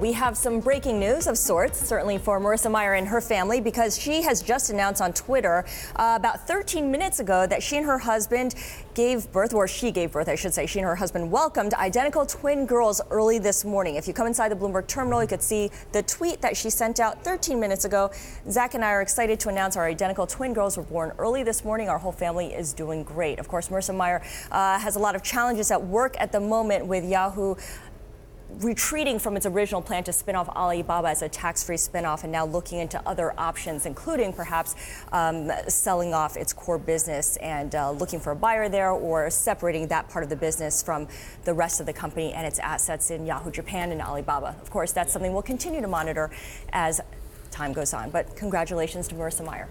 We have some breaking news of sorts, certainly for Marissa Mayer and her family, because she has just announced on Twitter uh, about 13 minutes ago that she and her husband gave birth, or she gave birth, I should say. She and her husband welcomed identical twin girls early this morning. If you come inside the Bloomberg terminal, you could see the tweet that she sent out 13 minutes ago. Zach and I are excited to announce our identical twin girls were born early this morning. Our whole family is doing great. Of course, Marissa Mayer uh, has a lot of challenges at work at the moment with Yahoo retreating from its original plan to spin off Alibaba as a tax-free spinoff and now looking into other options, including perhaps um, selling off its core business and uh, looking for a buyer there or separating that part of the business from the rest of the company and its assets in Yahoo Japan and Alibaba. Of course, that's something we'll continue to monitor as time goes on. But congratulations to Marissa Mayer.